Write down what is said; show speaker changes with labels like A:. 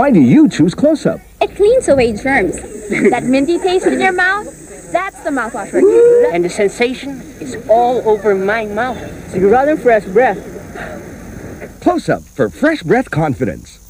A: Why do you choose Close Up?
B: It cleans away germs. that minty taste in your mouth, that's the mouthwash right
C: And the sensation is all over my mouth.
D: So you rather fresh breath.
A: Close Up for fresh breath confidence.